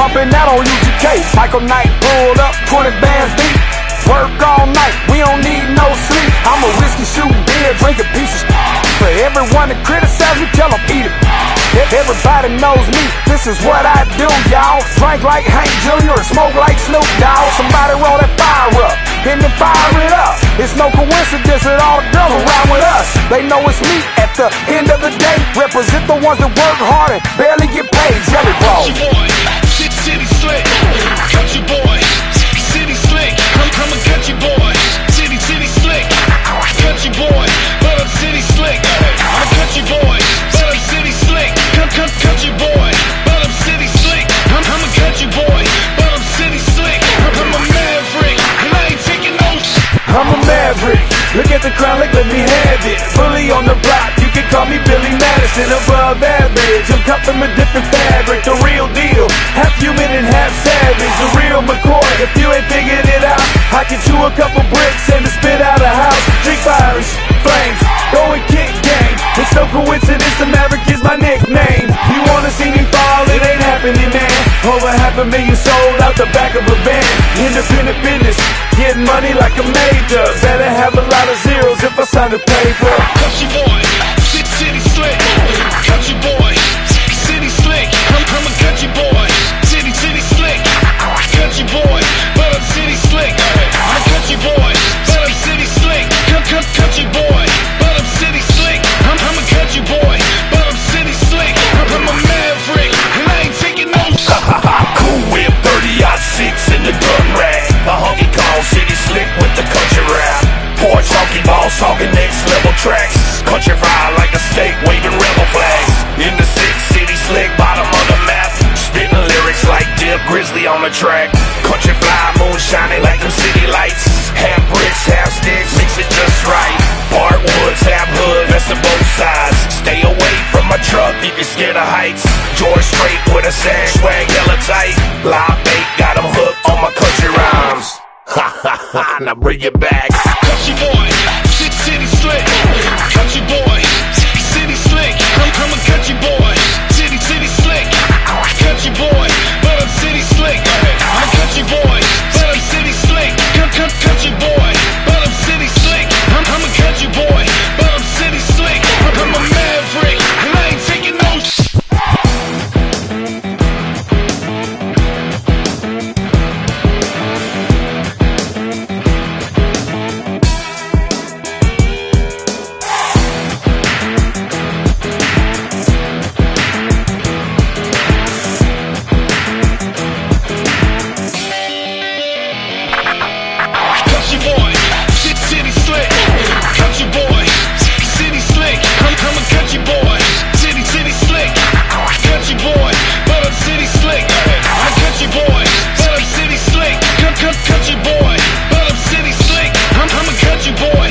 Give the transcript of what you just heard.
Bumping that on UGK. Mikel Knight pulled up, 20 bands deep. Work all night, we don't need no sleep. I'm a whiskey shooting beer, drinking pieces. For everyone that criticize me, tell them eat it. Everybody knows me, this is what I do, y'all. Drink like Hank Jr. and smoke like Snoop Dogg. Somebody roll that fire up, and then fire it up. It's no coincidence that all the girls around with us. They know it's me at the end of the day. Represent the ones that work hard and barely get paid. Jelly roll. Slick. Country boy, city slick. I'm, I'm a country boy, city city slick. Country boy, but I'm city slick. I'm a country boy, but I'm city slick. Come, come, country boy, but I'm city slick. I'm, I'm a country boy, but I'm city slick. I'm a maverick, and I ain't taking no. I'm a maverick. Look at the crown, like let me have it. Bully on the block, you can call me Billy Madison. Above average, I'm cut from a different fabric. The real deal, half a couple bricks and to spit out a house. Drink fires, flames, go and kick game. It's no coincidence, the Maverick is my nickname. You wanna see me fall, it ain't happening, man. Over half a million sold out the back of a van. Independent business, getting money like a major. Better have a lot of zeros if I sign the paper. Talking next level tracks. Country fry like a steak waving rebel flags. In the six city slick, bottom of the map. Spitting lyrics like Dip Grizzly on the track. Country fly, moon shining like them city lights. Half bricks, half sticks, mix it just right. Part woods, half hood, best of both sides. Stay away from my truck if you're scared of heights. George Strait with a sag, swag hella tight. Live bait, got 'em hooked on my country rhymes. Ha ha ha, now bring it back. Country boy, slick. Country boy, boy.